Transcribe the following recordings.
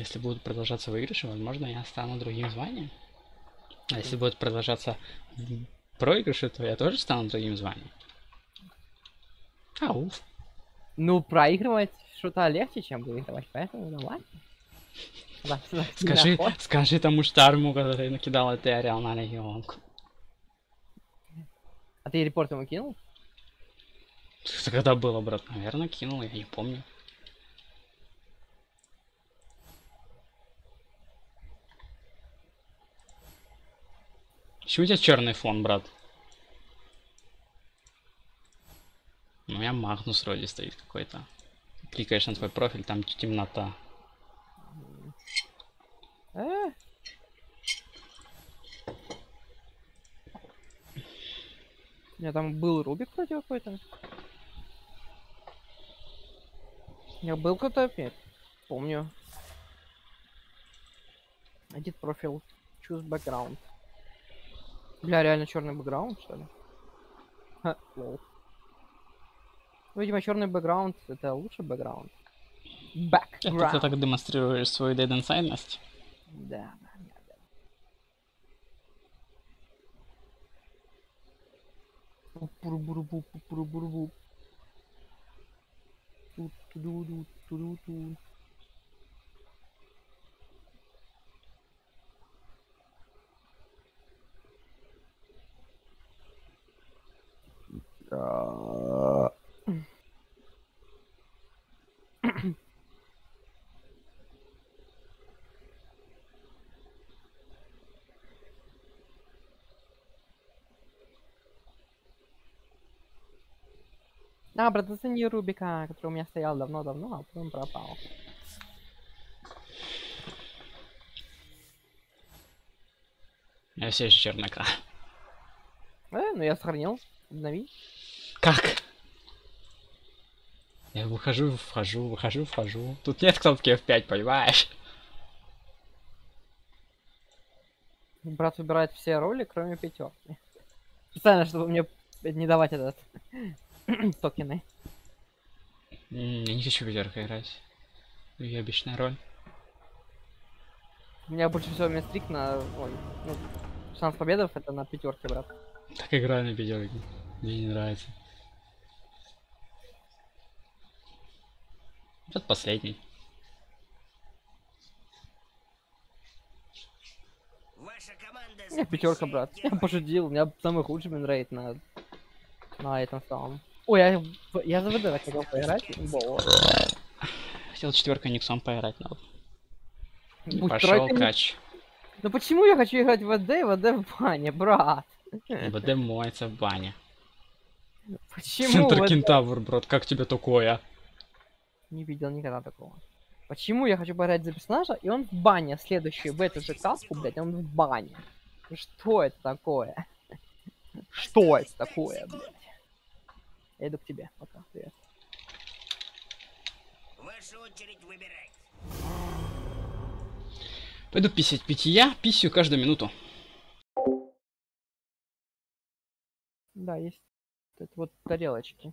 Если будут продолжаться выигрыши, возможно, я стану другим званием. А если будут продолжаться проигрыши, то я тоже стану другим званием. Ау. Ну, проигрывать что-то легче, чем выигрывать, поэтому давай. Да, да, Скажи, скажи тому старому, который накидал Этериал на легионку. А ты репорт ему кинул? Это когда было, брат? Наверное, кинул, я не помню. Почему у тебя черный фон, брат? Ну, у меня Магнус вроде стоит какой-то. Кликаешь на твой профиль, там темнота. Э? У меня там был Рубик вроде какой-то. Я был кто-то опять. Помню. Edit профиль. Choose background. Бля, реально черный бэкграунд, что ли? Ха, лол. Ну, Видимо, черный бэкграунд это лучший бэкграунд. Это ты так демонстрируешь свою деденсайдность? Да, да, да, да. Пу-пуру-буру-бу, пу-пуру-буру-бу. А, брат, зацени Рубика, который у меня стоял давно-давно, а потом пропал. Я все еще чернока. Э, ну я сохранил. Обнови. Как? Я выхожу, вхожу, выхожу, вхожу. Тут нет кнопки F5, понимаешь? Брат выбирает все роли, кроме пятерки. Специально, чтобы мне не давать этот токены. Я не хочу пятерка играть. Ее обычная роль. У меня больше всего местрик на... Ой, ну, шанс победов это на пятерке, брат. Так играю на пятерке. Мне не нравится. Вот последний. Ваша команда У меня пятерка, брат. Я пошутил, у меня самый худший минрейт на... На этом самом. Ой, я, я за ВД хотел поиграть. Во. Хотел четверкой Никсом поиграть, но Будь пошел тройка кач. Ну почему я хочу играть в ВД, ВД в бане, брат? БД моется в бане. Почему Центр ВД? кентавр, брат, как тебе такое? Не видел никогда такого. Почему я хочу поиграть за персонажа, и он в бане следующий в эту же каску, блядь, он в бане? Что это такое? Что это такое, блядь? Я иду к тебе. Пока, привет. Ваша очередь выбирать. Пойду писать питья, писю каждую минуту. Да, есть. Это вот тарелочки.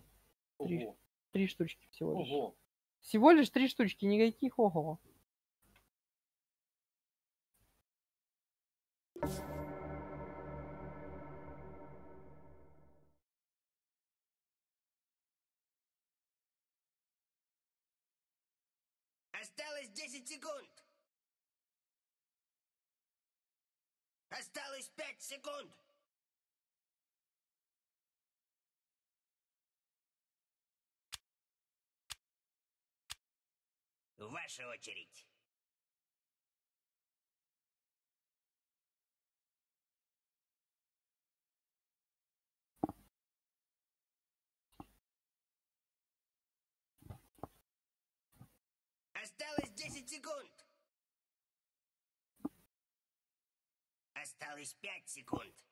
Три, три штучки всего лишь. ого. Всего лишь три штучки, никаких ого. Осталось 10 секунд. Осталось 5 секунд. Ваша очередь. Осталось 10 секунд. Осталось 5 секунд.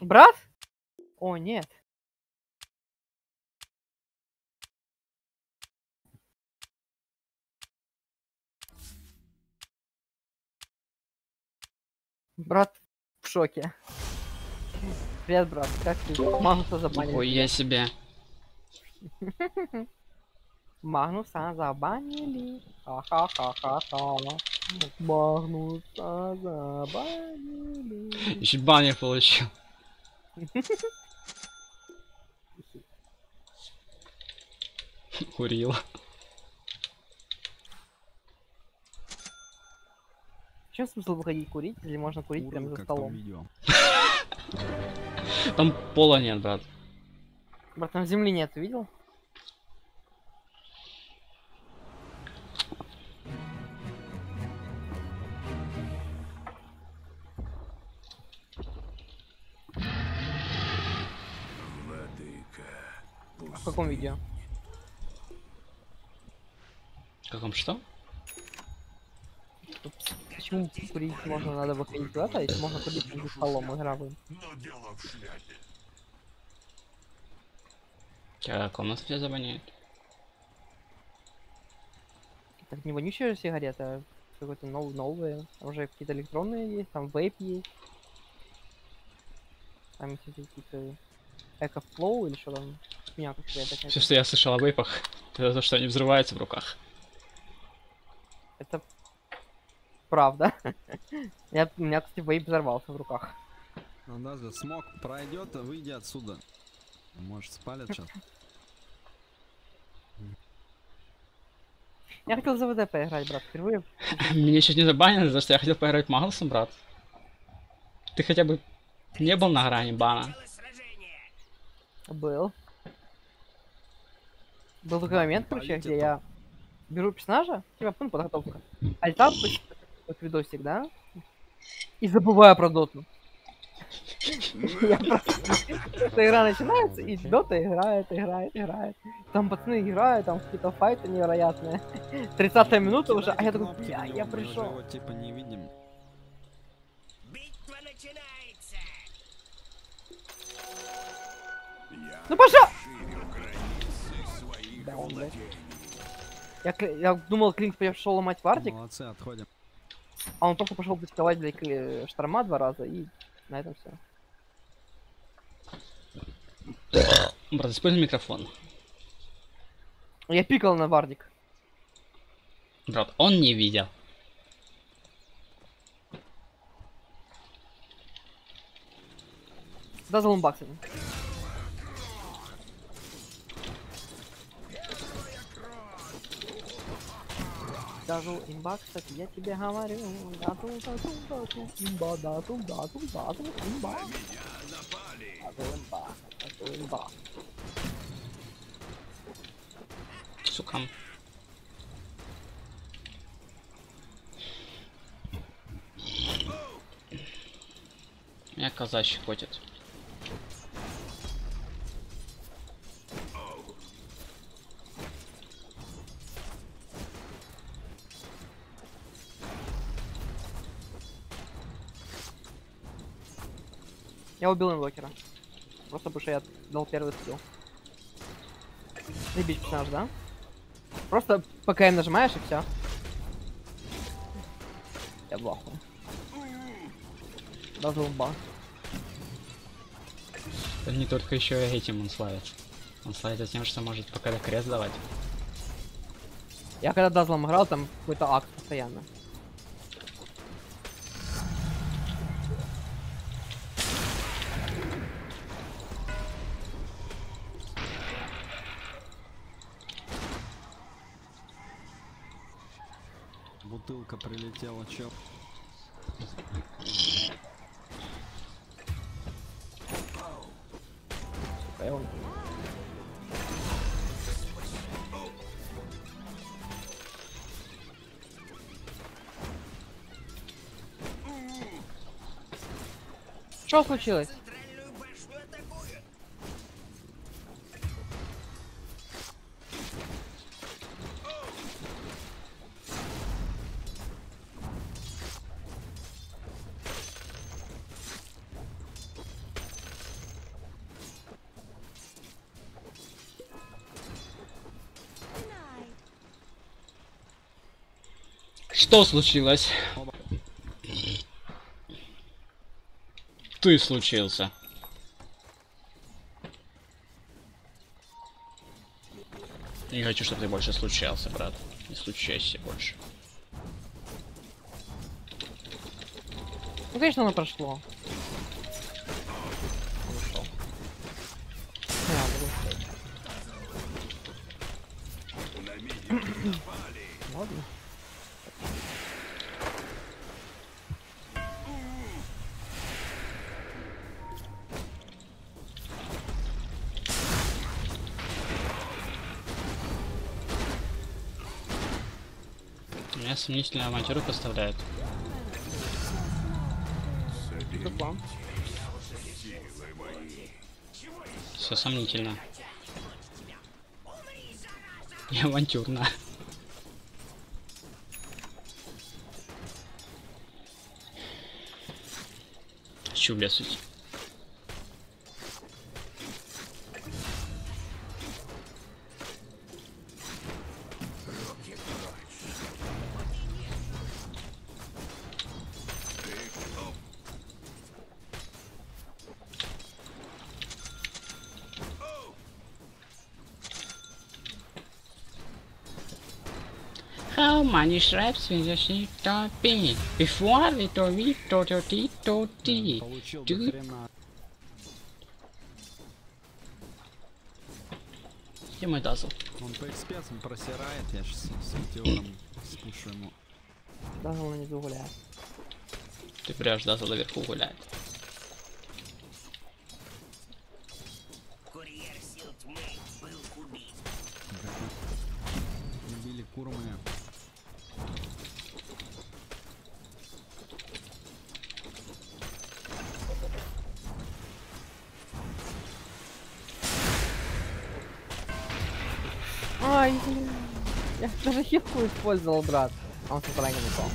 Брат? О, нет. Брат в шоке. Привет, брат. Как ты? Магнуса забанили. Ой, я себе. Магнуса забанили. Ха-ха-ха-ха-ха. Магнуса забанили. Еще баня получил. Курил. В чем смысл выходить курить, если можно курить Ура, прямо за столом? Там пола нет, брат. Брат, там земли нет, видел? Каком видео? Как вам что? Почему курить можно, надо выходить куда-то, а если можно курить за столом игровым? А комната тебя забаняет? Так не вонючая же сигарета, а какой-то нов новые. Там уже какие-то электронные есть, там вейп есть. Там какие-то эко-флоу или что там. Меня какая-то такая. Все, что я слышал о вейпах, это то, что они взрываются в руках. Это правда. Я, у меня, кстати, вейп взорвался в руках. Ну даже смог пройдет, а выйди отсюда. Может спалят сейчас. Я хотел за ВД поиграть, брат, впервые. Меня чуть не забанили, за что я хотел поиграть Магнусом, брат. Ты хотя бы не был на грани бана. Был. Был такой момент, короче, где я беру персонажа, типа, ну, подготовка. Альтап, вот видосик, да? И забываю про доту. Я просто... Эта игра начинается, и дота играет, играет, играет. Там пацаны играют, там какие-то файты невероятные. 30 минута уже, а я такой, бля, я пришел. типа не видим. Ну пошел! Да, он, блядь. Я, я думал, Клинк пошел ломать вартик, Молодцы, отходим. а он просто пошел доставать, блядь, кли- шторма два раза, и на этом все. Брат, используй микрофон. Я пикал на вардик. Брат, он не видел. Да, за лумбаксами. Даже имба, кстати, я тебе говорю. Да ту да ту да ту имба, да ту да ту да ту имба. Да ту имба, да ту имба. Сука. Меня коза щекотит. Я убил инвокера. Просто потому что я дал первый скилл. Забить персонаж, да? Просто пока им нажимаешь и все. Я ахуе. Даже лумба. Это не только еще и этим он славится. Он славится тем, что может пока крест давать. Я когда Дазлом играл, там какой-то акт постоянно. Прилетела, чё? Сука, я вон- Что случилось? Что случилось? ты случился? Не хочу, чтобы ты больше случался, брат. Не случайся больше. Ну, конечно, оно прошло. А. Ладно. Сомнительную авантюру поставляют. Тупо. Все сомнительно. И авантюрно. Хочу в many straps will you see to be? Before we to we to to ti to ti. Получил Ты- до хрена. Где мой дазл? Он по экспертам просирает, я сейчас с метеором спушу ему. Он не загуляет. Ты прям дазл наверху гуляет. Хилку использовал, брат. А он с флангом упал.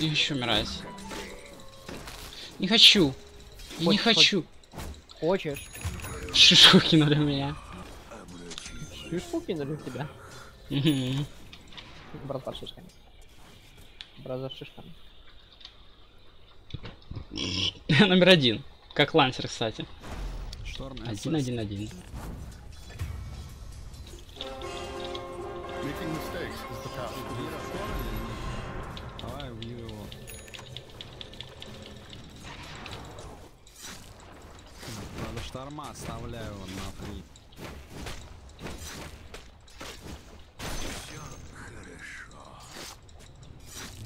Не хочу умирать. Не хочу. Я не хочу. Хочешь? Шишу кинули меня. Шишку кинули в тебя? Брат под шишками. Брат за шишками. Номер один. Как лансер, кстати. Шторм Один, один, один. Making mistakes is the path. Вира шторм или нет? Давай убью его. Правда, шторма оставляю его на фри.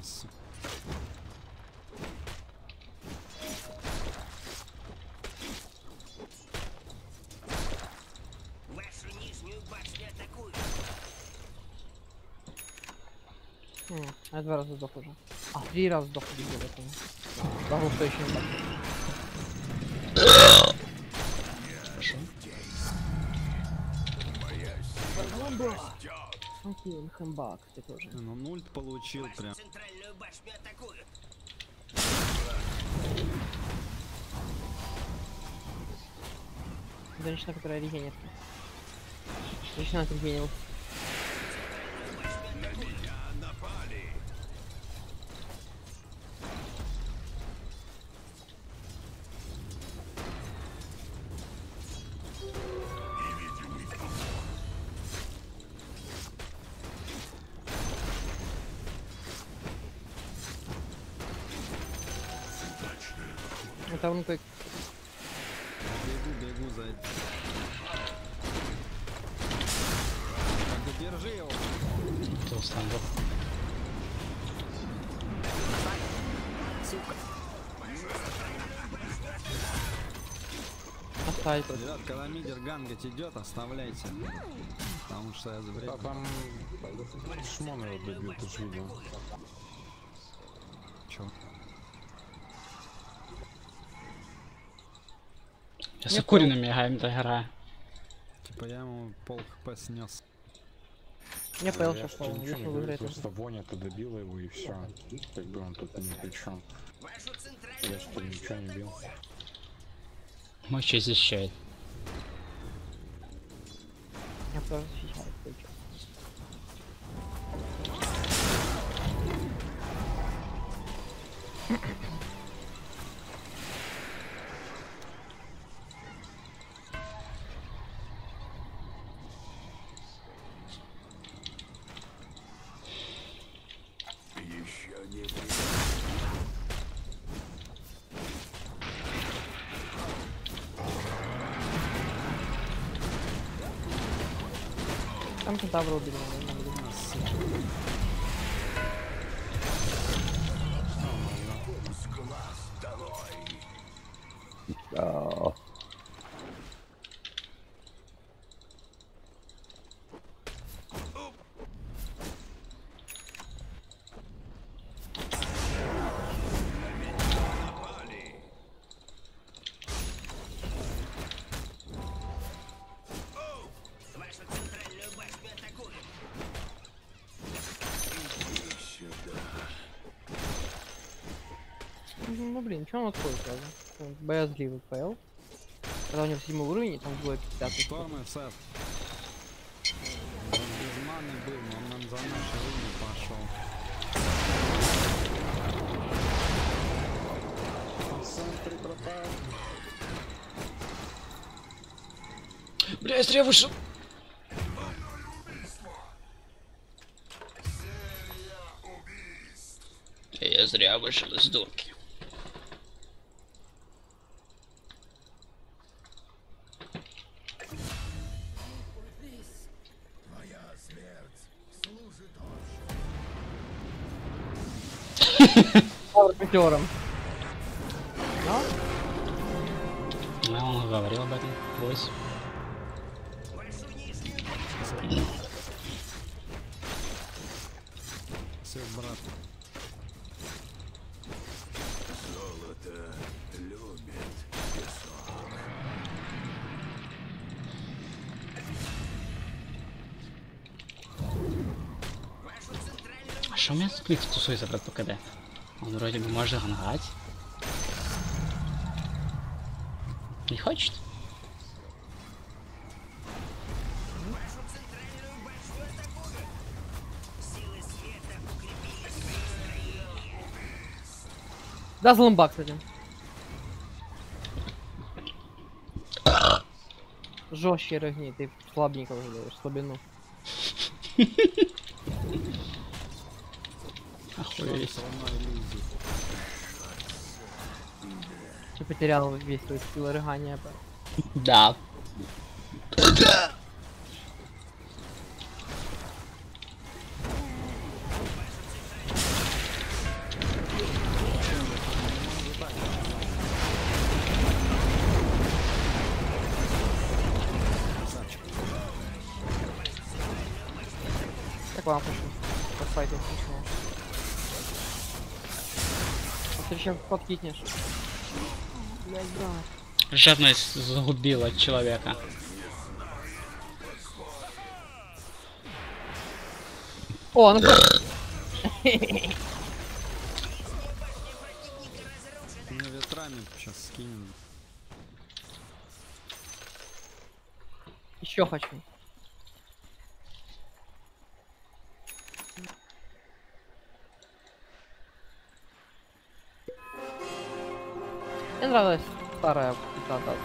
Сука. Вашу нижнюю башню атакуют. М, Я два раза сдох уже. А, три раза сдох видел это. Потому что еще не так. Хорошо. Окей, хэмбак, ты тоже. Ну, нульт получил Вашу прям. центральную башню атакуют. Женщина, которая регенит. Женщина отрегенила. Он как Бегу, бегу за... Так, да держи его. Кто стандартно? оставить просто. Ребят, когда мидер гангать идет, оставляйте. Потому что я за Да время... там Шмон его добил, ты же видел. Я с укуренными играем до игра. Типа я ему пол хп снес. Не понял, что что он ничего не. Просто Воня ты добила его и все. Как бы он тут ни при чем. Я что ничего не бил. Мощь защищает. Я просто сейчас кентавра отходит сразу? Боязливый ПЛ. Когда у него седьмой уровень, там двое пятый. Что мы, Сет? Он без маны был, но он нам за наши руны пошел. Бля, я зря вышел. Я зря вышел из дурки. Пятером. Ну, А он говорил об этом. Нижнюю Все, брат. А что у меня сплит тусуется про ПКД? Он вроде бы может гангать. Не хочет? да, зломбак, кстати. Жестче рыгни, ты слабенько уже даешь, слабину. Иллюзии. Ты потерял весь свой скилл рыгания. Да. Как вам пошли? Как файт начинал. Ты. Блять, брат. Жадность загубила человека. О, ну Мы ветрами сейчас скинем. еще хочу. Мне нравилась старая цитата.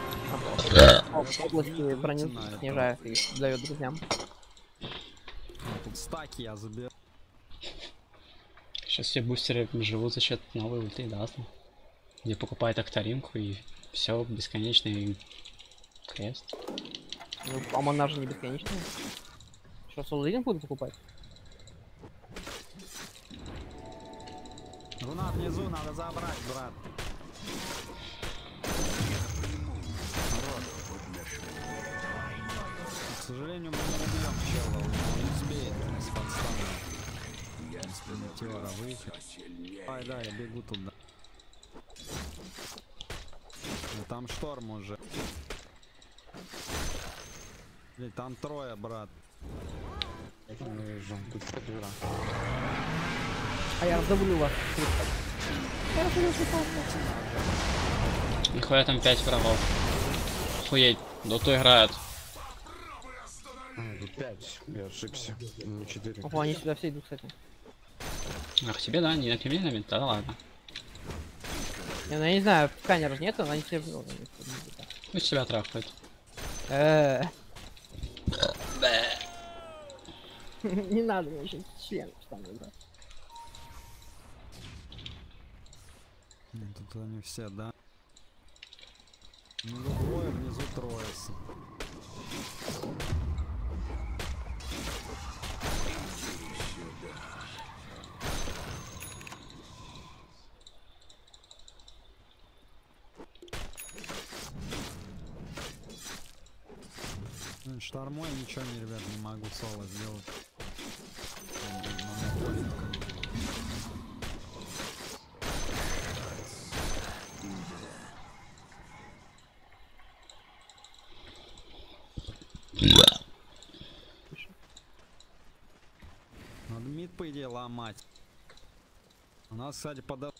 В области броню Знаю, снижает и дает друзьям. А, Тут стаки я заберу. Сейчас все бустеры живут за счет новой ульты Дазла. Где покупает акторинку и все бесконечный крест. Ну, а мана же не бесконечная. Что, Солдатин буду покупать? Руна внизу надо забрать, брат. Сожалению, мы не убьем чела, он не успеет с подстана. Из планетера выйти. Ай, да, я бегу туда. Ну, там шторм уже. Блин, там трое, брат. Вижу, тут четверо. А я раздавлю вас. Я Нихуя там 5 врагов. Охуеть, доту играют. А, тут пять. Я ошибся. Не четыре. Ого, они сюда все идут, кстати. Ах, тебе, да, не на криминальном, да ладно. Не, ну я не знаю, сканера же нету, но они есть, ну. Пусть себя трахают. Э. Не надо мне сейчас член да. Ну, Тут они все, да? Ну, Штормой ничего не, ребят, не могу соло сделать. Надо мид, по идее, ломать. У нас, кстати, под...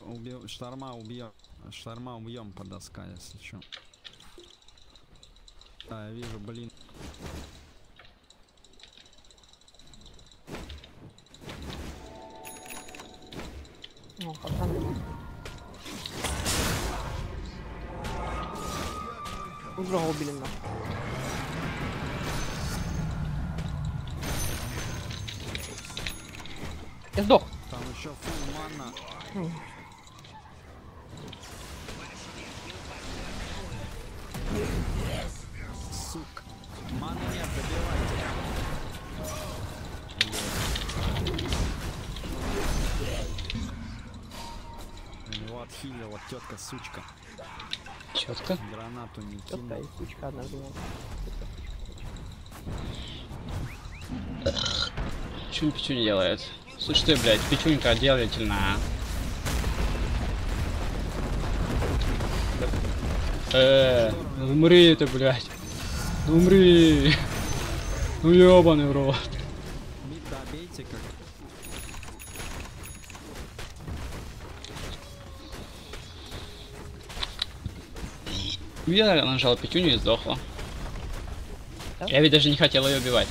Уби... Шторма убьем. Шторма убьем по доска, если что. Да, я вижу, блин. Ну, пацаны. Друга убили на. Я сдох. Там еще фул мана. Гранату не кинула. и сучка одна. Что Пичунь делает? Слушай ты, блядь, Пичунька делательная. Э, умри ты, блядь. Ну Умри. Ну ёбаный в рот. Мид добейте как. Я нажал Петюню и сдохла. Да? Я ведь даже не хотел ее убивать.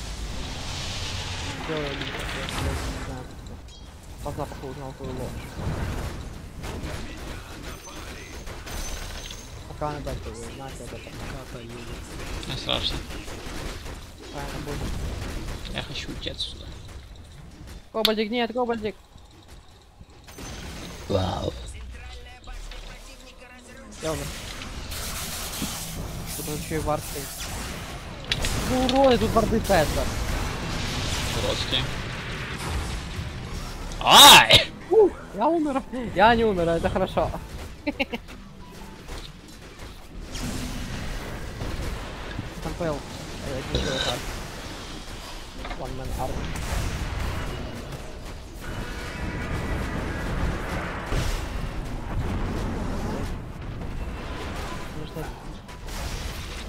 Как-то. По запаху узнал твою ложь. Пока она дальше знать вот это. Едет. Не страшно. Правильно будет. Я хочу уйти отсюда. Кобальдик, нет, Кобальдик. Вау. Я умер. Тут еще и стоит. Ну уроды, тут варды стоятся. Уродские. Ай! Я умер. Я не умер, это хорошо.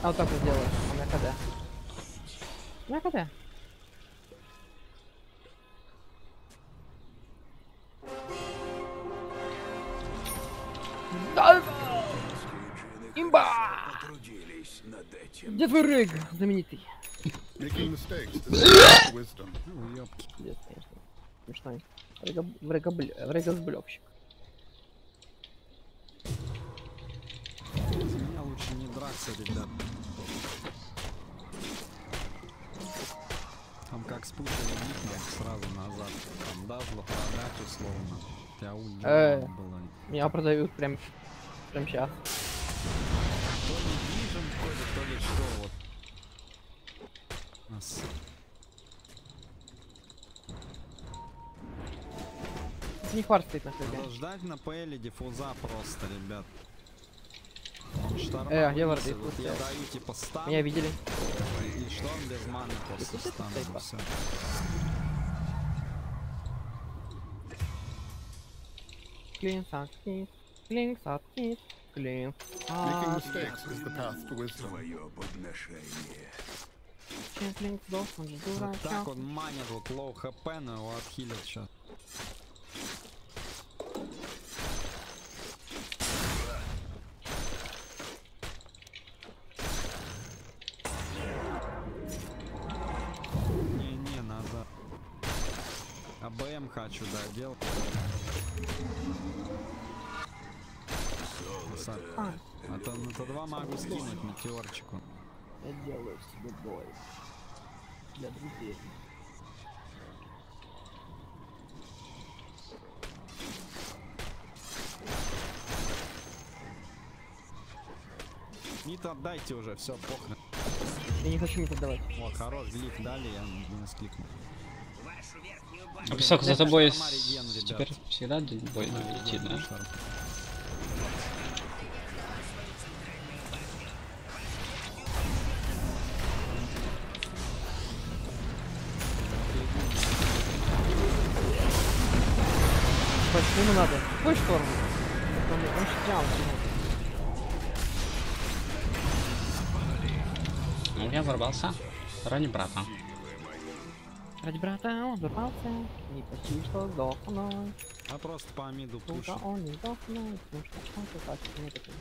А вот так вот сделаю. У меня КД. У меня КД. Да! Имба! Где твой рыг, знаменитый? Пиздец, конечно. Смешной. Рыгоб- врагоблё- Врагозблёвщик. За меня лучше не драться, ребят. Там дазло продать условно. Тебя Э. было. Меня продают прям, прям сейчас. То ли вижен входит, то ли что вот. Нас- Не хвар стоит на. Надо ждать на ПЛ диффуза просто, ребят. Шторма Э, а где варды? вот я даю типа стан, Меня видели? и шторм без маны после Пусть Клин, сак, кис. Клин, сак, кис. Клин. Making mistakes is the path to wisdom. сдох, он же Вот так дурачок. он манит, вот low HP, но его отхилят сейчас. Не-не, назад. АБМ хочу, да, делать. А на Т2 могу скинуть метеорчику. я делаю себе бой. Для друзей. Мид отдайте уже, все, похрен. Я не хочу мне давать. Вот, хорош, глиф дали, я не скликнул. Вашу верхнюю А песок за тобой Шарма реген, с- ребят. теперь всегда больно летит, да? Какой шторм? Он, он штрям. Ну, я ворвался ради брата. Ради брата он взорвался. Не почти что сдохнуть. А просто по миду Только пушит. он не сдохнуть. Потому что он как не такой.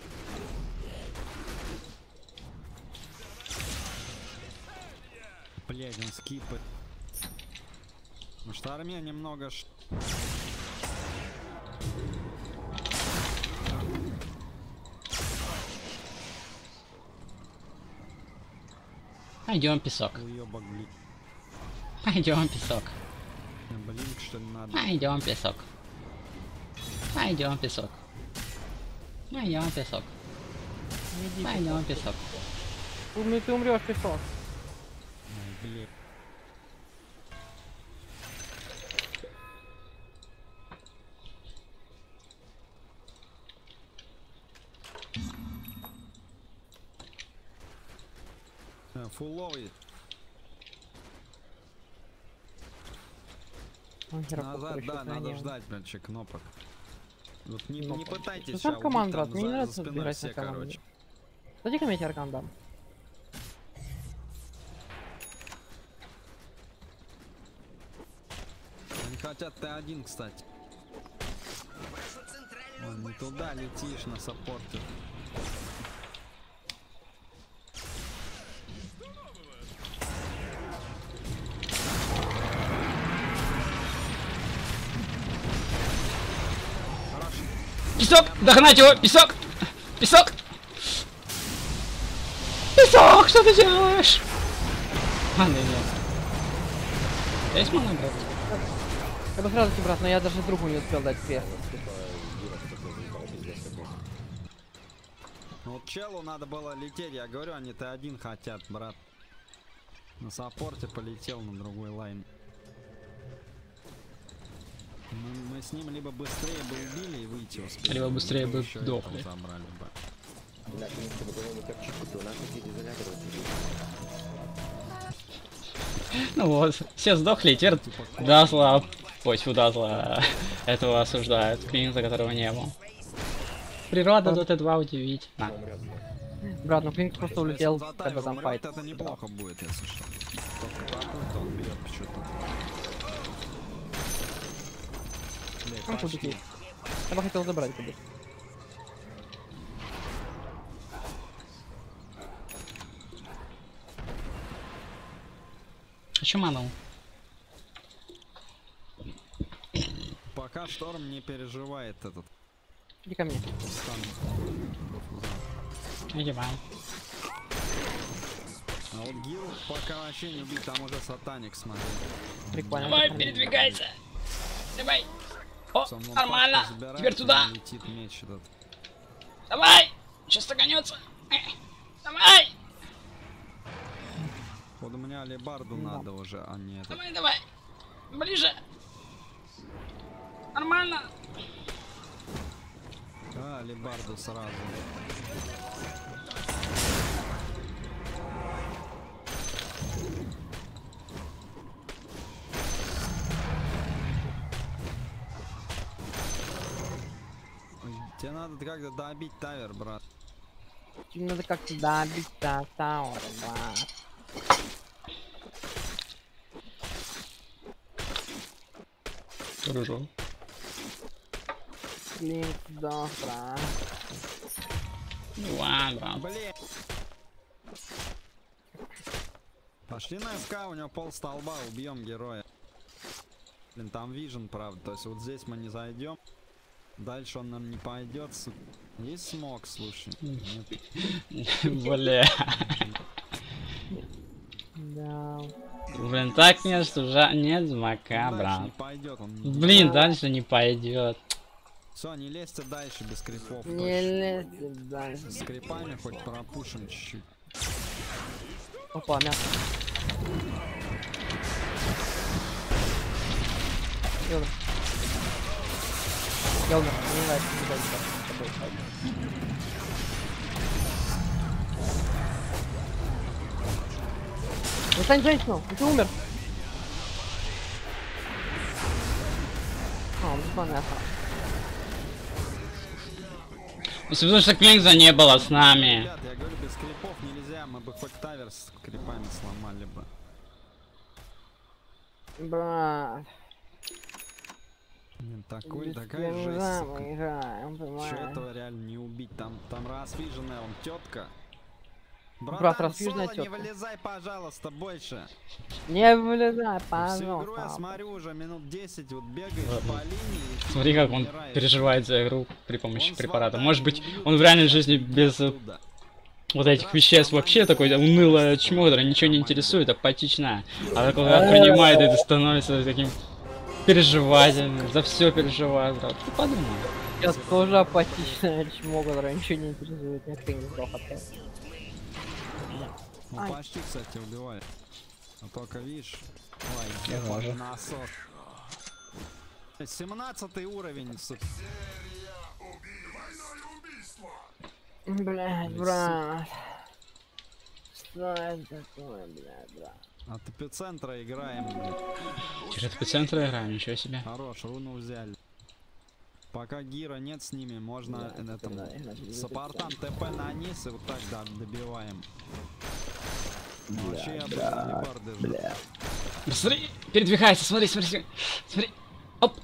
Блядь, он скипает. Ну что армия немного Пойдем, песок. блин. Пойдем, песок. Блин, что ли надо? Пойдем, песок. Пойдем, песок. Пойдем, песок. Пойдем, песок. Ну ты умрешь, песок. Ай, Фуловый. Он Назад, да, надо ждать, блядь, че кнопок. Вот не, не пытайтесь команд, убить, брат, мне не нравится на команде. короче. Дайте-ка мне аркан дам. Они хотят Т1, кстати. Ой, не туда летишь на саппорте. Догнать его! Песок! Песок! Песок, что ты делаешь? Маны нет. Есть мана, брат? Я бы сразу брат, но я даже другу не успел дать крест. Ну вот челу надо было лететь, я говорю, они Т1 хотят, брат. На саппорте полетел на другой lane. Мы, мы с ним либо быстрее бы убили и выйти успели. Либо быстрее бы еще и сдохли. там забрали бы. Ну вот, все сдохли, и теперь Дазла, ой, фу, Дазла, этого осуждают, клинза, которого не было. Природа до Т2 удивительно. Брат, ну Клинк просто улетел, когда там файт. это неплохо будет, если что. Только попутно он бьет что-то. Он пачки. тут Я бы хотел забрать куда Хочу ману. Пока шторм не переживает этот Иди ко мне. стан. Надеваем. А вот Гиру пока вообще не убить, там уже сатаник смотри. Прикольно. Давай, прикольно. передвигайся. Давай. О, нормально. Теперь туда. и Летит меч этот. Давай. Сейчас стаканется. Давай. Вот у меня алебарду Ну да. надо уже, а не этот. Давай, давай. Ближе. Нормально. А, алебарду сразу. Надо как-то добить тавер, брат. Тебе надо как-то добить до Таура, брат. Дружу. Клинк сдох, брат. Ну ладно. Блин. Пошли на СК, у него пол столба, убьем героя. Блин, там вижен, правда. То есть вот здесь мы не зайдем. Дальше он нам не пойдет, сука. Есть смог, слушай. Нет. Бля. Да. Блин, так нет, что жа... Нет змака, брат. пойдет, он Блин, дальше не пойдет. Все, не лезьте дальше без крипов. Не точно. лезьте дальше. С крипами хоть пропушим чуть-чуть. Опа, мясо. Умер. Я умер. Не нравится не дальше с тобой ходить. Достань женщину, ну ты умер. А, он мяса. Если потому что Клинза не было с нами. Ребят, я говорю, без крипов нельзя, мы бы хоть тавер с крипами сломали бы. Брат, такой, без такая жесть. сука. играем, Чё этого реально не убить? Там, там расфиженная он тетка. Брат, Братан, расфиженная соло, не вылезай, пожалуйста, больше. Не вылезай, Всю игру я пожалуйста. смотрю уже минут 10, вот бегаешь по линии. Смотри, как он переживает за игру при помощи Он препарата. сватает, Может быть, он в реальной жизни без э, оттуда. вот этих веществ вообще такой унылое чмо, которое ничего не интересует, апатичное. А когда принимает это, становится таким переживательным, за все переживает, брат. Ты подумай. Я тоже апатичная чмо, которая ничего не интересует. Никто не сдох от. Ну почти, кстати, убивает. А только видишь. Ой, Я ебаный тоже. насос. 17 уровень, сука. Блять, брат. Что это такое, блядь, брат? От эпицентра играем. Через эпицентр играем, ничего себе. Хорош, руну взяли. Пока Гира нет с ними, можно Да, э, этом, да, саппортам эпицентра. ТП на низ и вот так да, добиваем. Ну, Вообще я бы брат, Алибарды жду. Бля. Смотри, передвигается, смотри, смотри, смотри. Смотри. Оп.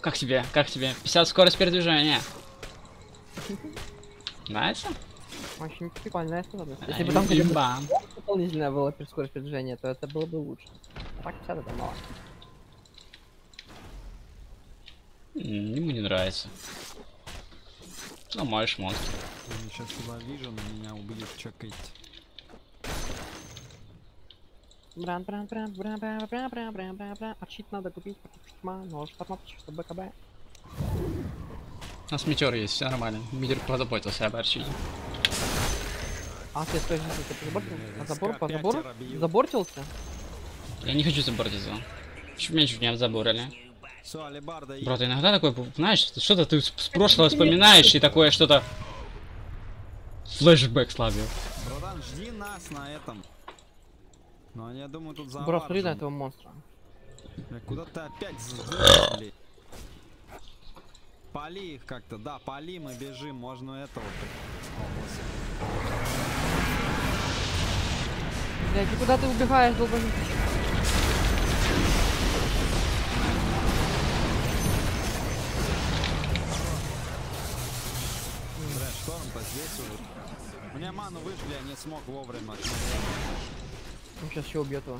Как тебе, как тебе? 50 скорость передвижения. Нравится? Очень прикольная способность. Если бы там. Дополнительная была скорость передвижения, то это было бы лучше. А Так 50 это мало. Ему не нравится. Ломаешь монстр. Они сейчас сюда вижу, на меня убьют, чекайте. Бран, бран, бран, бран, бран, бран, бран, бран, бран, бран. А чит надо купить, потому что тьма, нож, формат, что БКБ. У нас метеор есть, все нормально. Митер позаботился об арчиде. А ты стой, стой, ты забортил? А забор, по забору? Забортился? Я не хочу забортиться. Чуть меньше меня заборили. Брат, иногда такое, знаешь, что-то ты с прошлого вспоминаешь и такое что-то... Флэшбэк слабил. Братан, жди нас на этом. Ну, я думаю, тут за Брат, смотри на этого монстра. Куда ты опять блядь? Пали их как-то, да, пали, мы бежим, можно этого. Блядь, и куда ты убегаешь, здесь уже. У меня ману выжгли, я не смог вовремя. Он сейчас еще убьет его.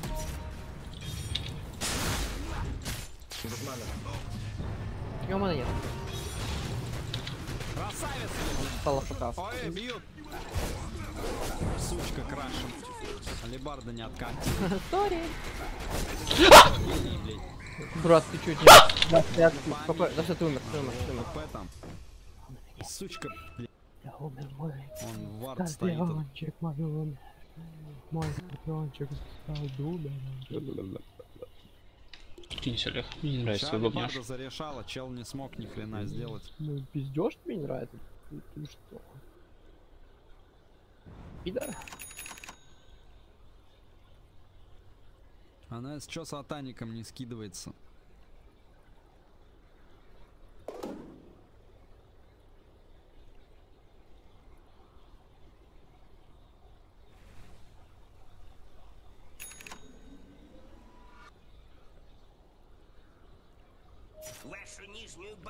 У него мана нет. Красавец! Стало пока. Ой, бьют! Сучка крашен. Алибарда не откатит. Сори. Брат, ты чуть не... Да, я- Спокойно, да все, ты умер, ты умер, ты умер. Сучка, блядь. Я умер, мой Он в вард стоит. скорпиончик, мой умер. Мой скорпиончик стал дубом. Кинь, Олег. Мне не нравится твой. Алибарда зарешала, чел не смог ни хрена сделать. Ну, пиздёж тебе не нравится? Ты, ты что? пидор. Она сейчас с Атаником не скидывается.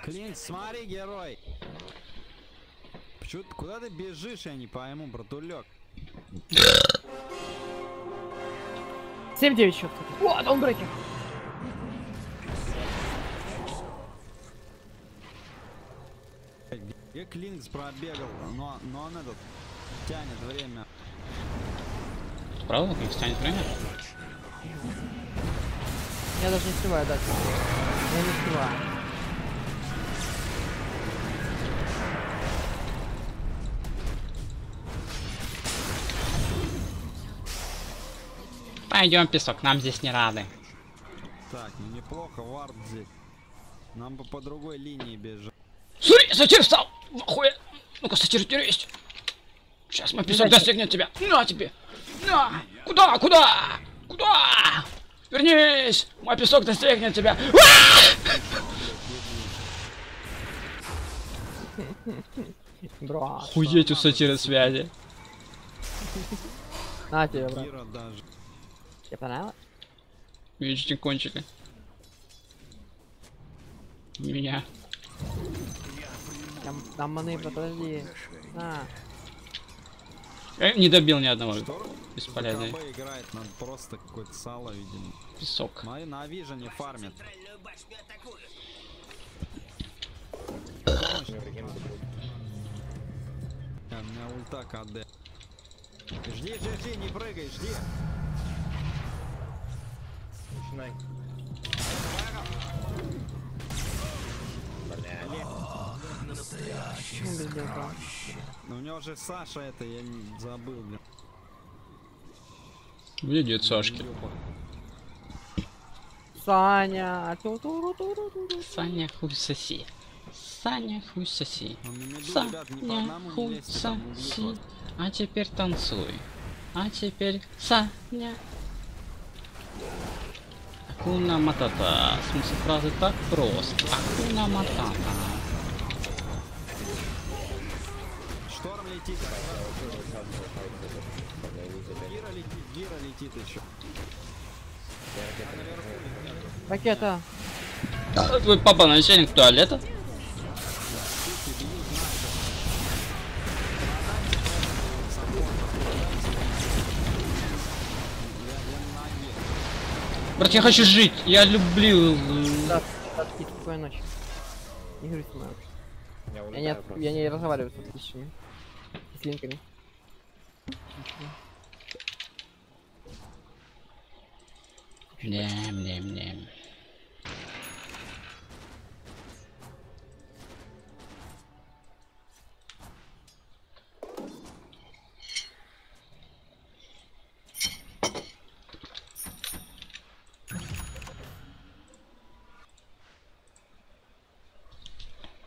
Клинт, смотри, герой. Почему, куда ты бежишь, я не пойму, братулек. 7-9 счет, кстати. О, даунбрекер! Где Геклинкс пробегал, но, но он этот тянет время. Правда, как станет время? Я даже не успеваю дать. Я не успеваю. Пойдем, песок, нам здесь не рады. Так, ну неплохо, вард здесь. Нам бы по другой линии бежать. Смотри, сатир встал! Нахуя? Ну-ка, сатир, есть. Сейчас мой песок достигнет тебя. На тебе! На! Куда? Куда? Куда? Вернись! Мой песок достигнет тебя. Брат. Хуеть у сатира связи. На тебе, брат. Тебе понравилось? Видите, кончили. Меня. Там, там маны, подожди. На. Я не добил ни одного. Что? Играет, надо просто какое-то сало, видимо. Песок. Мои на фармят. Центральную башню атакуют. А, У меня ульта КД. Жди, жди, жди, не прыгай, жди. Без белка? Ну, у него же Саша это, я не забыл, блин. Выйдет Сашки. Саня. Ту-ту-ру-ту-ру-ту-ру. Саня хуй соси. Саня хуй соси. Саня хуй соси. А теперь танцуй. А теперь Саня. Акуна Матата. Смысл фразы так прост. Акуна Матата. Шторм летит. Гира летит, Гира летит еще. Ракета. Твой папа начальник туалета? Брат, я хочу жить. Я люблю. Да, Сашки, спокойной ночи. Не говори со мной. Я не, от- я не разговариваю с отличными. С линками. Блям, блям, блям.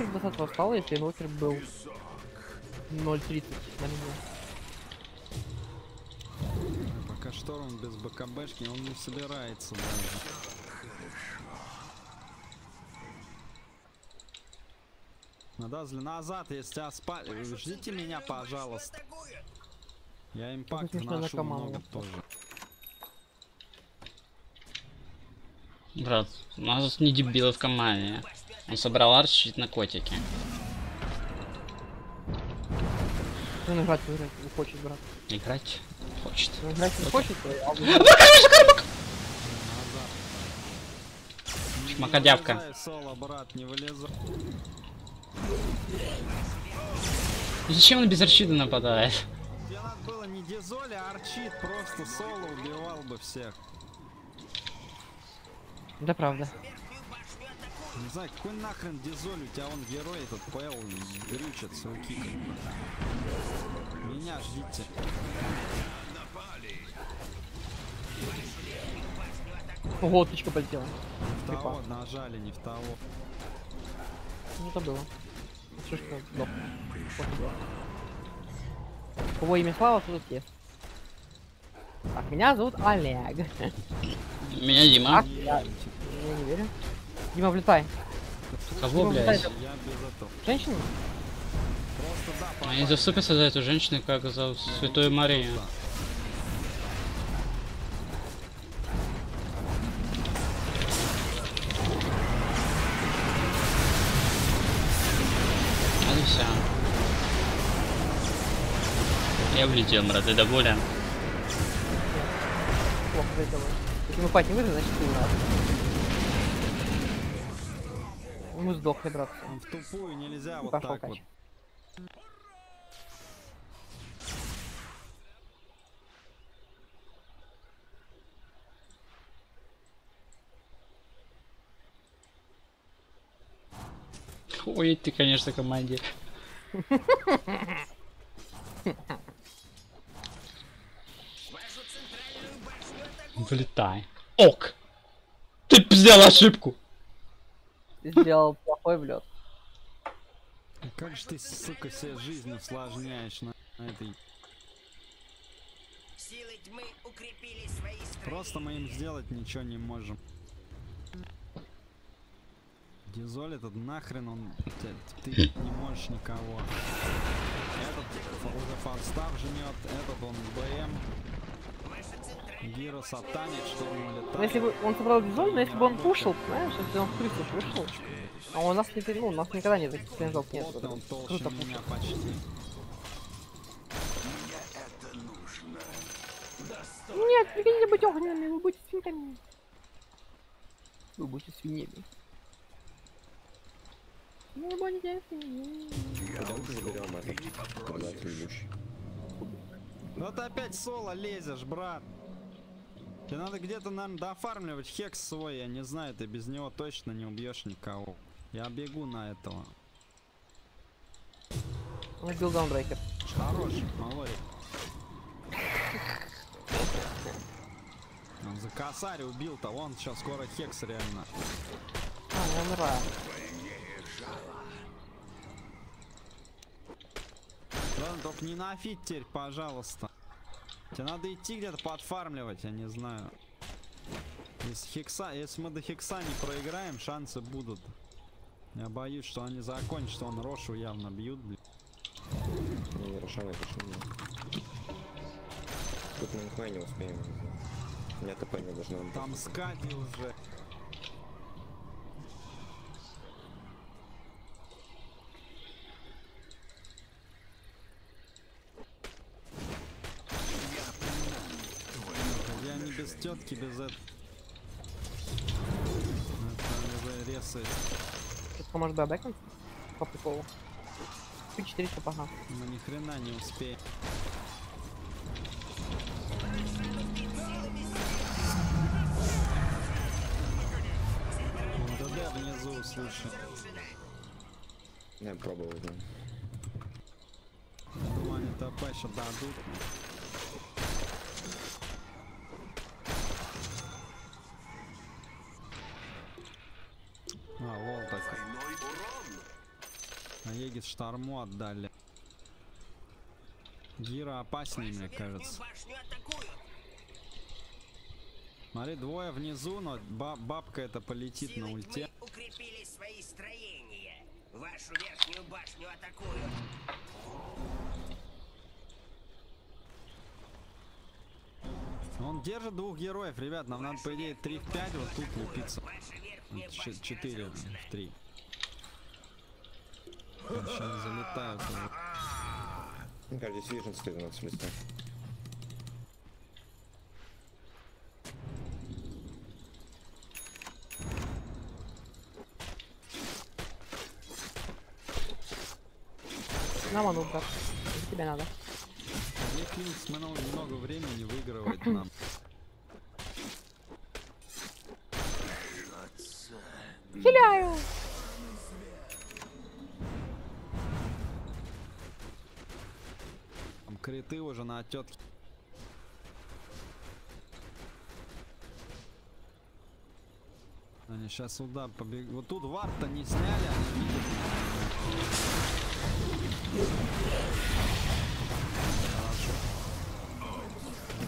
инвокер до 20 стало, если инвокер был 0.30 на меня? пока шторм без БКБшки, он не собирается даже. Надазли назад, если тебя спали. Ждите меня, пожалуйста. Я импакт вношу много тоже. Брат, у нас не дебилы в команде. Он собрал арч чуть на котике. Он играть играть не хочет, брат. Играть хочет. Он играть не хочет, а Шмакодявка. Соло, брат, не вылезай. Зачем он без арчида нападает? Тебе надо было не дизоли, а арчит, просто соло убивал бы всех. Это правда. Не знаю, какой нахрен дизоль, у тебя он герой этот ПЛ дрючит свой кик. Меня ждите. Ого, тычка полетела. В того нажали, не в того. Ну это было. Плохо было. Кого имя Слава, тут есть. Так, меня зовут Олег. Меня Дима. А, я, я не верю. Дима, влетай. Кого, Ну, блядь? дай- Я без этого. Женщина? Просто да, Они заступятся за эту женщину, как за Святую Марию. Вот все. Я улетел, брат, ты доволен? Плохо выиграла. Если мы пать не выиграли, значит ты у Мы сдохли, братцы. Он в тупую нельзя И вот пошел так вот. кач. Ой, ты, конечно, командир. Вылетай. Ок! Ты сделал ошибку! Ты сделал плохой влет. Как же ты, сука, себе жизнь усложняешь на, на этой... Силы тьмы укрепили свои Просто мы им сделать ничего не можем. Дизоль этот нахрен он... Ты, ты не можешь никого. Этот уже форстав жмет, этот он БМ. Гиро сатанит, что он Ну, улетает. если бы он собрал дизоль, но если бы он пушил, знаешь, если он в крысу вышел, а у нас не ну, у нас никогда нет таких клинжов нет. Плотно он Круто пушил. почти. Нет, не хотите быть огненными, вы будете свинками. Вы будете свиньями. Вы будете свиньями. Заберем этот ведущий. Ну ты опять соло лезешь, брат. Тебе надо где-то, наверное, дофармливать хекс свой, я не знаю, ты без него точно не убьешь никого. Я бегу на этого. Убил даунбрейкер. Хорош, Малорик. Он за косарь убил-то, вон сейчас скоро hex реально. А, я умираю. Ладно, только не нафидь теперь, пожалуйста. Тебе надо идти где-то подфармливать, я не знаю. Если хекса, если мы до хекса не проиграем, шансы будут. Я боюсь, что они закончат, что он Рошу явно бьют, блин. Не, Рошана точно нет. Тут НХ не успеем. У меня ТП не должно быть. Там скати уже. Я не без тетки, без этого. Это резает. Сейчас поможет бэкнуть. По приколу. Ты 400 пога. Мы ни хрена не успеем. ДД внизу, слушай. Я пробовал, да. Думаю, они ТП еще дадут. А Егис шторму отдали. Гира опаснее, мне кажется. Смотри, двое внизу, но ба- бабка это полетит на ульте. укрепили свои строения. Вашу верхнюю башню атакуют. Он держит двух героев, ребят. Нам надо, по идее, 3 в 5 вот тут лупиться. Ваша верхняя Ч- башня 4 разрушена. в 3. Сейчас залетают. Мне кажется, здесь вижен стоит у нас листах. На ману, брат. Тебе надо. Виклинкс много, много времени выигрывает нам. Хиляю! Криты уже на тетке. Они сейчас сюда побегут. Вот тут варта не сняли, они видят. Хорошо.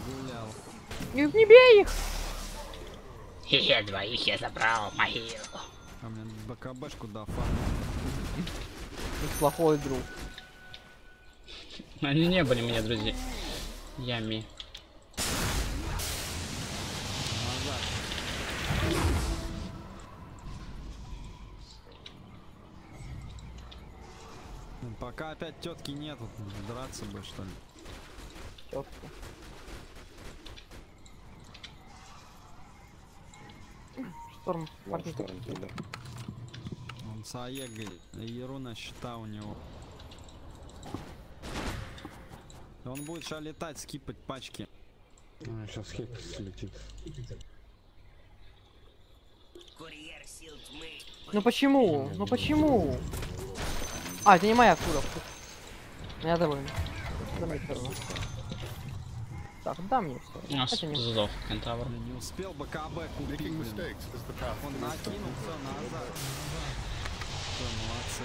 Гулял. Не, не бей их! Хе-хе, двоих я забрал, могилу. А мне БКБшку дофармил. Ты плохой друг. Они не были мне друзья. Ями. Пока опять тетки нету, драться бы что ли. Чётко. Шторм, парни. Он с Аегой, Еруна счета у него. И Он будет сейчас летать, скипать пачки. сейчас хекс слетит. Курьер сил тьмы. Ну почему? Ну почему? А, это не моя кура. Я доволен. Так, да мне все. У нас сдох кентавр. Я не успел БКБ купить, Он to wisdom. накинул все назад. Все, молодцы.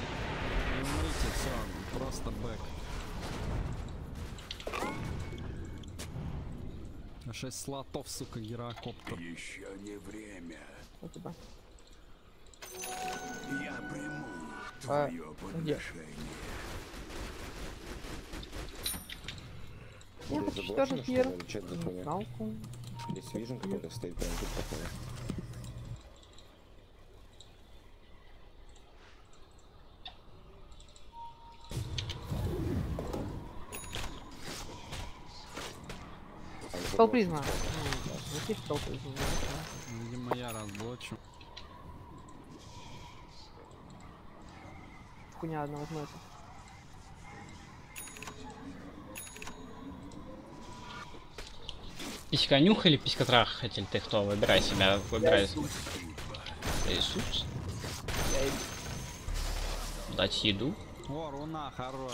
Не умрите, все, просто бэк. 6 слотов, сука, гирокоптер. Еще не время. Спасибо. Я приму А, твое где? подношение. Я Здесь хочу хуйня? Галку. Здесь вижен какой-то стоит прям тут походу. А, не Спал заблочено, призма. спал. Закинь спал призма. Видимо, я разблочу. Хуйня одна возьмется. Писька нюх или писька трахатель? Ты кто? Выбирай себя, выбирай. Иисус. Дать еду. О, руна, хорош.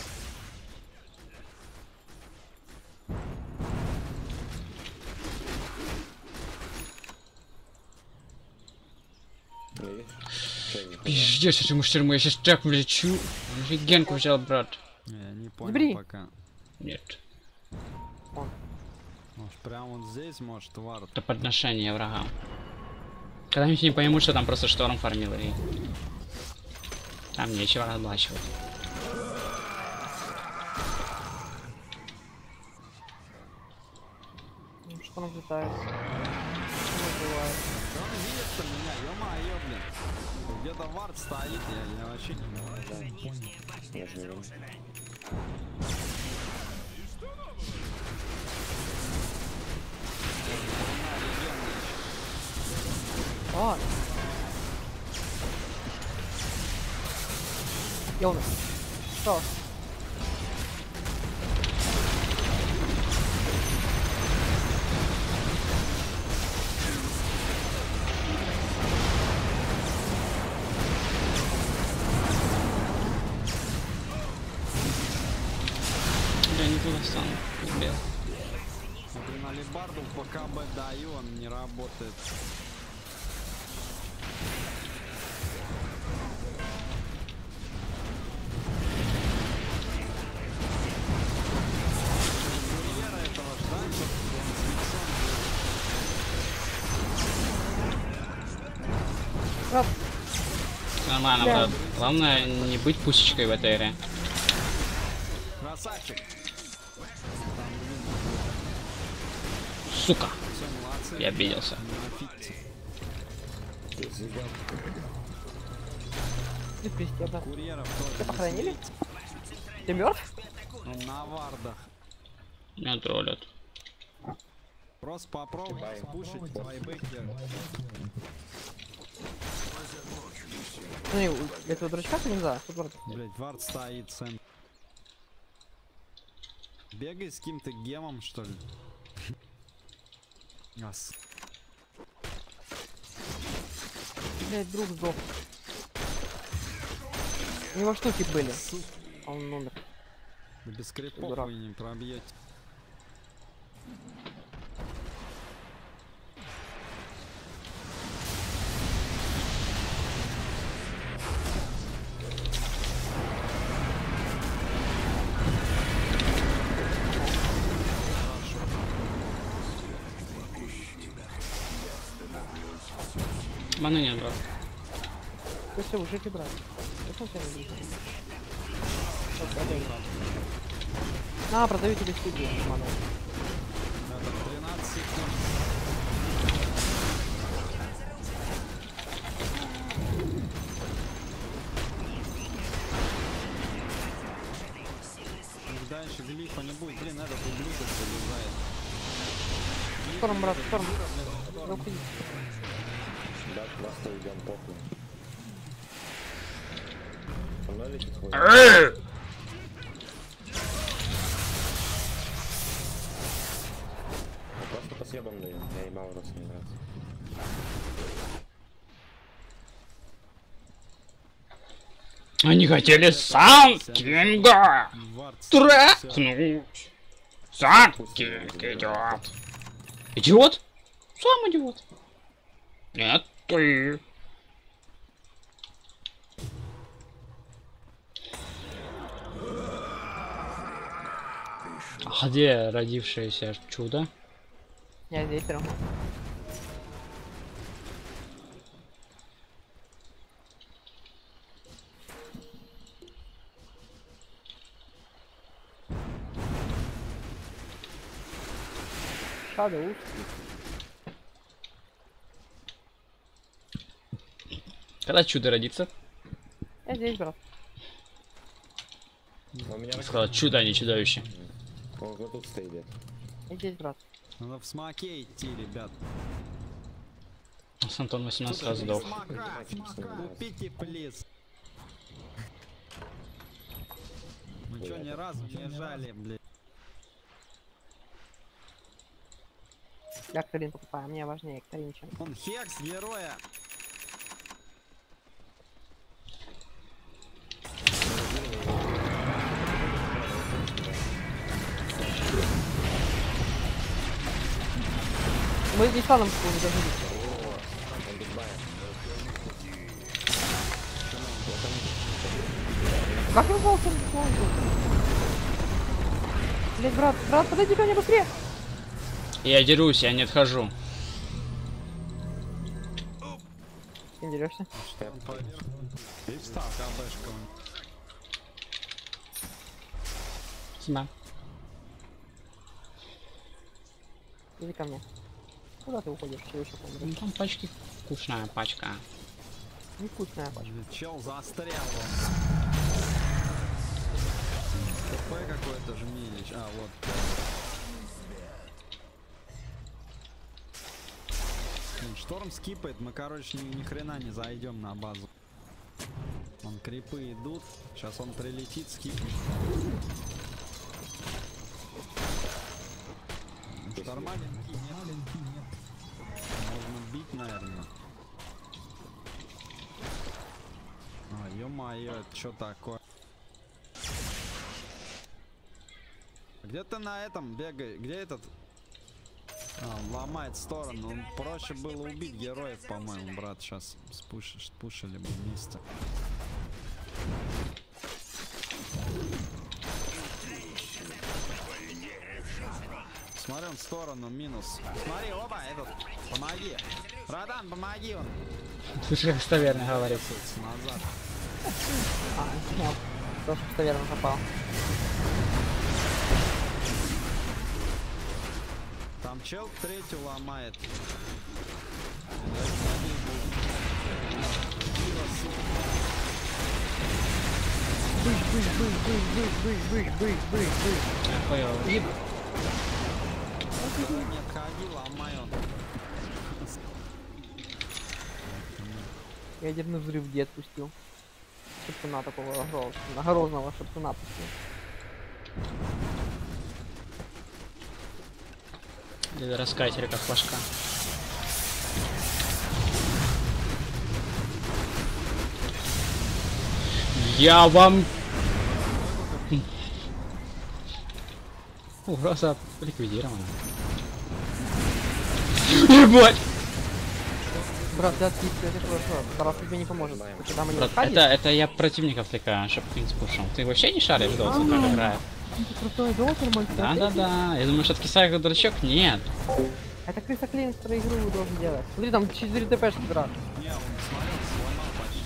Ну, видишь? Чё я не понял? Пиздец, этому штурму, я сейчас так влечу. Он же генку взял, брат. Я не понял Забери. пока. Нет. Может, прям вот здесь, может, вард. Это подношение врагам. Когда-нибудь не поймут, что там просто шторм фармил и... Там нечего разблачивать. Что он летает? Что бывает? Да он видит-то меня, ё-моё, блин. Где-то вард стоит, я, я вообще не знаю. Я же не вижу. А! Я умер. Что? Работает. Нормально, Да. брат. Главное не быть пусечкой в этой игре. Красавчик. Сука. Я обиделся. Нафигте. Ты похоронили? Ты мертв? Он на вардах. Меня троллят. Просто попробуй спушить твои бэки. Ну, этого дурачка ты нельзя. Блять, вард стоит, центр. Бегай с каким-то гемом, что ли? Ас. Блять, друг сдох. У него штуки были. А он умер. Без крипов Дурак. вы не пробьете. Маны нет, брат. Ты все, уже ты брат. Тебя не брать? Вот, продай. На, продаю тебе студию, Ману. Это 13 секунд. Дальше глифа не будет. Блин, этот ублюдок залезает. Шторм, брат, шторм. Да. Да, просто идем похуй. Мной летит хуй. Ну, Просто по съебам даем. Я ебал раз не нравится. Они хотели Сан Кинга трахнуть. Сан Кинг идет. Идиот? Сам идиот. Нет, ты. А где родившееся чудо? Я здесь прям. Шадоу. Когда чудо родится? Я здесь, брат. Но у меня сказал чудо, а не чудовище. Он вот тут стоит. Я здесь, брат. Надо в смоке идти, ребят. С Антон 18 раз сдох. Купите, плиз. Мы чё, ни разу не жали, блядь. Я Карин покупаю, мне важнее Карин, чем. Он хекс героя. Мы здесь фаном зажили. Как я упал Блять, брат, брат, подойди ко мне быстрее! Я дерусь, я не отхожу. С кем дерешься? Спасибо. Иди ко мне. Куда ты уходишь? Чего еще Ну там пачки вкусная пачка. Невкусная пачка. Чел застрял он. ТП какой-то жмилич. А, вот. Блин, Шторм скипает, мы, короче, ни, ни хрена не зайдем на базу. Вон крипы идут. Сейчас он прилетит, скипнет. Ну, наверное. А, ё-моё, что такое? Где ты на этом бегай? Где этот? А, ломает сторону. Он проще было убить героев, по-моему, брат. Сейчас спушишь, спушили бы вместе. Смотри, он в сторону, минус. Смотри, оба, этот, помоги. Радан, помоги он. Слушай, как Ставерный говорит. Назад. А, не понял. Тоже что верно попал. Там чел третью ломает. Быш, быш, быш, быш, быш, быш, быш, быш, быш, быш не отходила, а мое. Ядерный взрыв где отпустил? Шептуна такого огромного, огромного шептуна отпустил. Это раскатер как флажка. Я вам Угроза ликвидирована. Ебать! Брат, ты отпусти, это хорошо. Тарас тебе не поможет. Когда мы не Брат, это, это я противников отвлекаю, чтобы ты не спушил. Ты вообще не шаришь в доту, как играет? ты крутой доктор, мой Да-да-да. Я думаю, что как дурачок? Нет. Это Криса Клин, который игру должен делать. Смотри, там 4 ТПшки, брат. Не, он смотрел, сломал почти.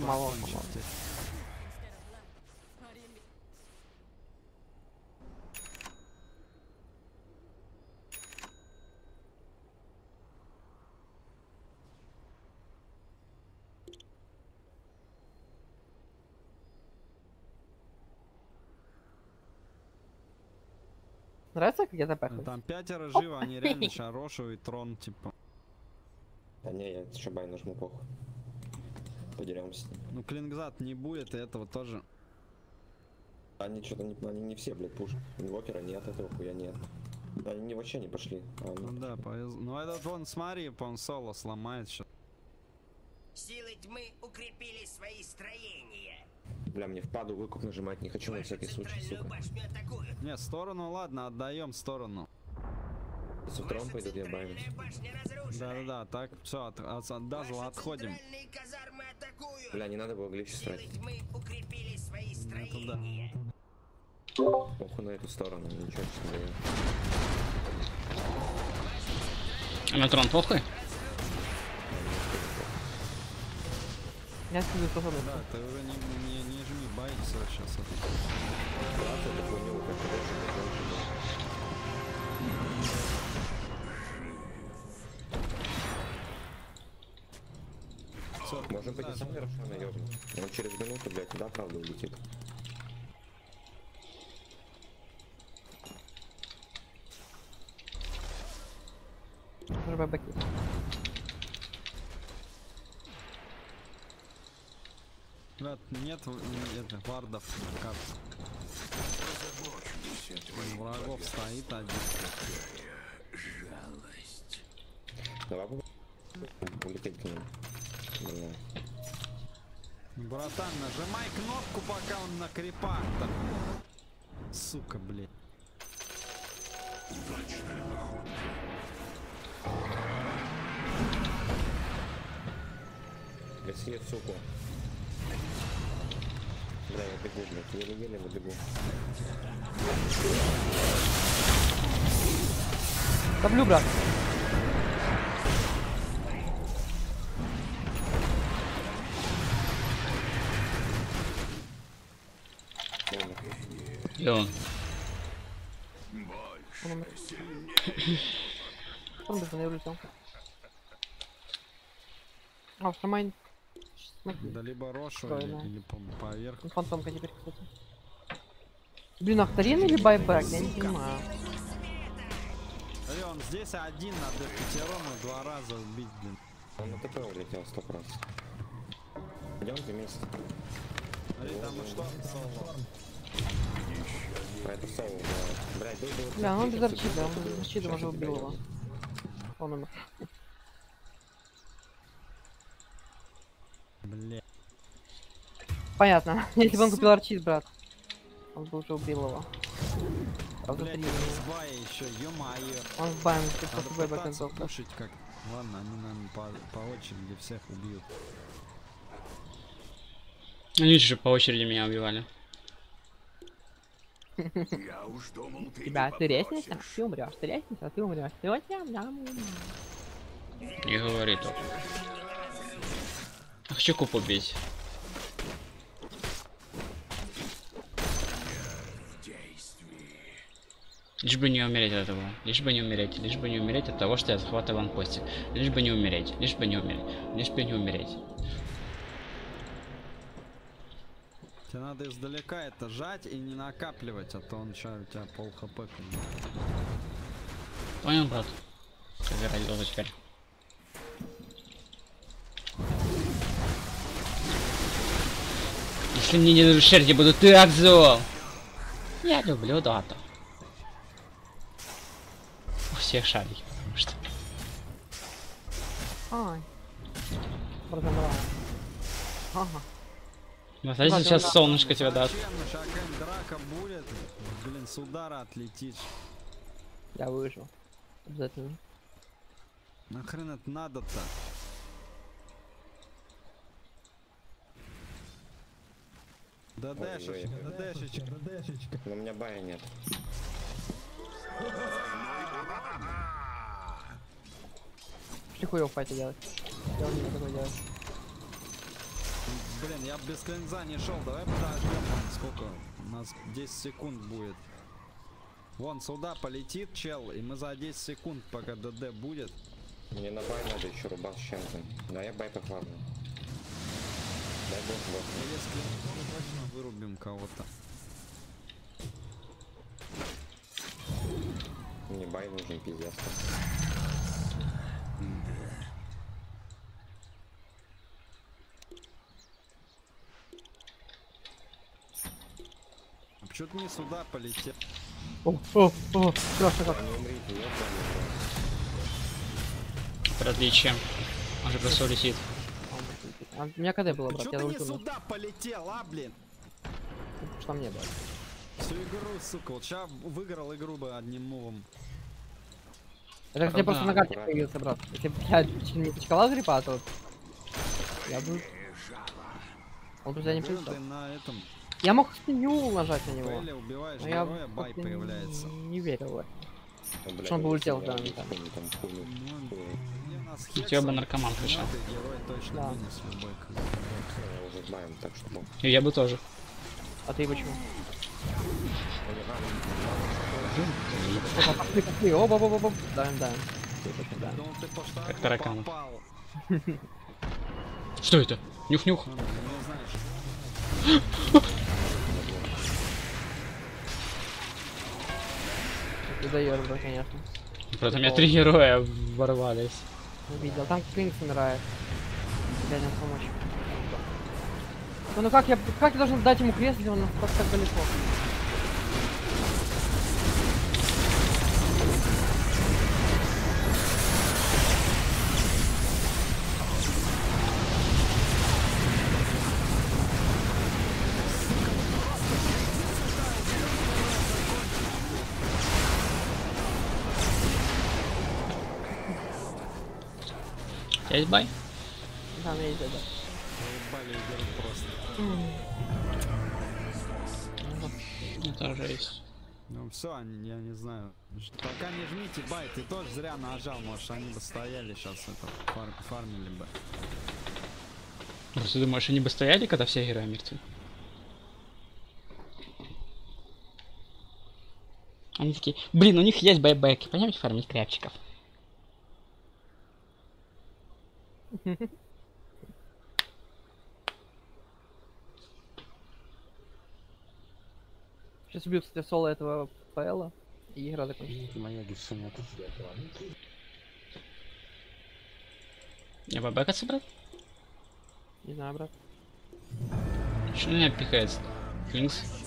Мало, мало. Нравится, как я Ну, запахаю? Там пятеро живо, они реально сейчас Рошу и Трон, типа. Да не, я шабай нажму похуй. Подеремся. Ну, Клингзад не будет, и этого тоже. Они что-то не, они не все, блядь, пушат. Инвокера нет, этого хуя нет. Они не, вообще не пошли. А, Ну ну, да, повезло. Ну этот вон, смотри, он соло сломает сейчас. Силы тьмы укрепили свои строения. Бля, мне впаду выкуп нажимать не хочу на всякий случай, сука. Не, сторону, ладно, отдаем сторону. С утром пойдут, я разрушена. Да-да-да, так, все, от, от, от Дазла отходим. Бля, не надо было гличи да. строения. Похуй на эту сторону, ничего. А на трон похуй? Я скидываю способность. Да, ты уже не, не, байся сейчас. Можем пойти да, сами Рошана ёбнуть. Он через минуту, блядь, туда правда улетит. Уже Ребят, нет в- этих вардов карте. Врагов стоит один. Бля. Братан, нажимай кнопку, пока он на крипах там. Сука, блядь. Гаси суку. Бля, я бегу, блядь, еле-еле выбегу. Топлю, брат. И он. Он умер. Он бы не улетел. А, в шамань. Да либо Рошу или, да. или по- поверх. ну, фантомка теперь, кстати. Блин, Ахтарин или байбек? Я не понимаю. Смотри, он здесь один, надо пятером и два раза убить, блин. Он на ТП улетел сто раз. Идемте вместе. Смотри, там что? Соло. А это соло, да. Блядь, дай бы вот Бля, ну он без арчида, сюда, он без я тебя убил его. Он умер. Бля. Понятно. Если бы он купил арчит, брат. Он бы уже убил его. Правда, Блядь, три. сбая еще, ё-моё. Он в Надо просто байбек пытаться концовка. пушить как. Ладно, они, наверное, по, по очереди всех убьют. Они же по очереди меня убивали. Я уж думал, ты Тебя, ты попросишь. ты умрешь, ты резнишься, ты умрешь. Ты вот я, да, Не говори так. Я хочу куб убить. Лишь бы не умереть от этого. Лишь бы не умереть. Лишь бы не умереть от того, что я захватываю ванпостик. Лишь бы не умереть. Лишь бы не умереть. Лишь бы не умереть. Тебе надо издалека это жать и не накапливать, а то он сейчас у тебя пол хп. Понял, брат? Собирай дозу Если мне не разрешать, я буду так зол. Я люблю дату. У всех шарики, потому что. Ай. Ага. Ну, Ладно, сейчас солнышко тебе даст. Будет. Блин, с удара отлетишь. Я выжил. Обязательно. Нахрен это надо-то? Да дэшечка, да дэшечка, да дэшечка. Но у меня бая нет. Что хуёво в файте делать? Я не такое делать. Блин, я без клинза не шел. Давай подождем. Сколько? У нас 10 секунд будет. Вон сюда полетит чел, и мы за 10 секунд, пока ДД будет. Мне на бай надо еще рубал с чем-то. Да, я бай пофармлю. Дай бог вот. Точно вырубим кого-то. Мне бай нужен пиздец. А почему ты не сюда полетел? О, о, о, страшно как. Не Это различие. Он же просто улетит. А у меня КД было, брат, Почему я ты не сюда полетел, а, блин? Что мне, брат? Всю игру, сука, вот сейчас выиграл игру бы одним мувом. Это как я просто на карте появился, брат. Если бы я не почкала гриппа, то... Я бы... Он туда не ты на этом Я мог спиню нажать на него. Пэле убиваешь Но я героя, бай появляется. не верил в это. Ну, блядь, Что он бы я улетел не в данный что Ну, у тебя бы наркоман пришел. Да. ну, И я бы тоже. А ты почему? оба, оба, оба. По штангу Как таракан. Что это? Нюх-нюх. Ну, знаешь. Ты даешь, брат, конечно. Просто у меня три героя ворвались. Увидел. Там Клинкс умирает. Дядя помочь. Ну, ну как я, как я должен дать ему крест, если он так далеко? Бай? Да, мне есть да. Меня тоже есть. Ну все, я не знаю. Пока не жмите бай, ты тоже зря нажал, может они бы стояли сейчас это фар- фармили бы. Ну, Ты думаешь, они бы стояли, когда все герои мертвы? Они такие, блин, у них есть байбеки, пойдемте фармить крябчиков. Сейчас убью, кстати, соло этого ПЛа. И игра закончится. Моя гиса нет. Я байбека собрать? Не знаю, брат. Что меня пихает? Кингс?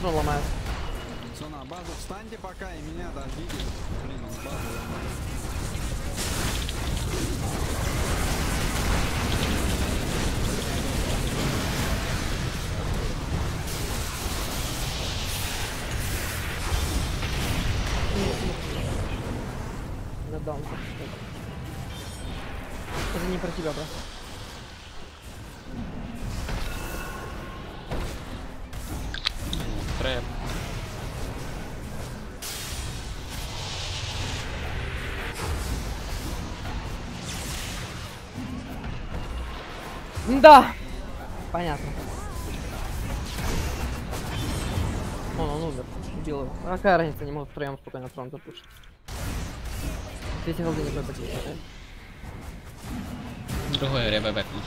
Что ломает? Все, на базу встаньте пока и меня дождитесь. Блин, он базу ломает. Да, он так Это не про тебя, брат. Да. Понятно. Он, он умер. Убил его. А какая разница, не могут втроем спокойно фронт запушить. Третий голды никакой потерял, да? Другой байбекнул.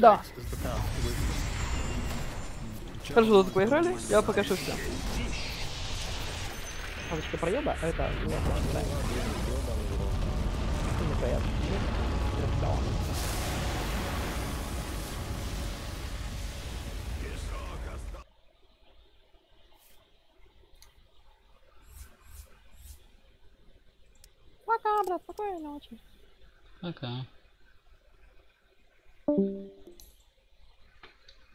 Да. Хорошо, тут поиграли, я пока что все. Фабочка проеба, а это не да. Не проеба. Да. Пока, брат, спокойной ночи. Пока. Ладно.